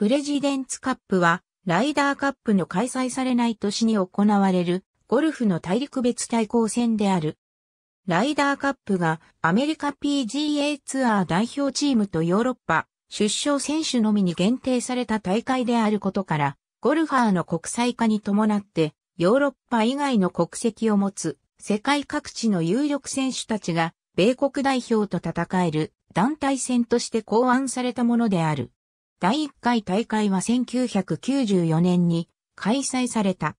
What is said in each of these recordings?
プレジデンツカップは、ライダーカップの開催されない年に行われる、ゴルフの大陸別対抗戦である。ライダーカップがアメリカ PGA ツアー代表チームとヨーロッパ出生選手のみに限定された大会であることから、ゴルファーの国際化に伴ってヨーロッパ以外の国籍を持つ世界各地の有力選手たちが米国代表と戦える団体戦として考案されたものである。第1回大会は1994年に開催された。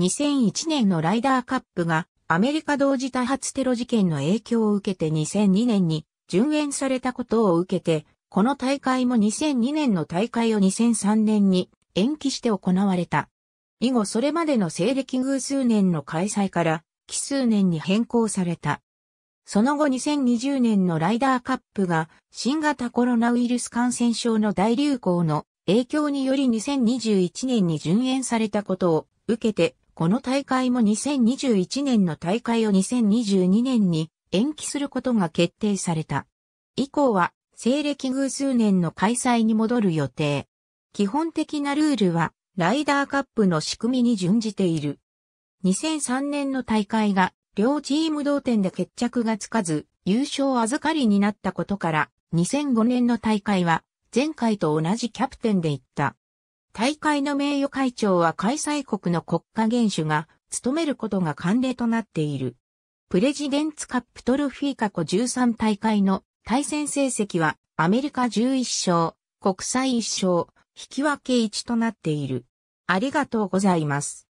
2001年のライダーカップがアメリカ同時多発テロ事件の影響を受けて2002年に順延されたことを受けて、この大会も2002年の大会を2003年に延期して行われた。以後それまでの西暦偶数年の開催から奇数年に変更された。その後2020年のライダーカップが新型コロナウイルス感染症の大流行の影響により2021年に順延されたことを受けて、この大会も2021年の大会を2022年に延期することが決定された。以降は西暦偶数年の開催に戻る予定。基本的なルールはライダーカップの仕組みに準じている。2003年の大会が両チーム同点で決着がつかず優勝預かりになったことから2005年の大会は前回と同じキャプテンで行った。大会の名誉会長は開催国の国家元首が務めることが慣例となっている。プレジデンツカップトロフィー過去13大会の対戦成績はアメリカ11勝、国際1勝、引き分け1となっている。ありがとうございます。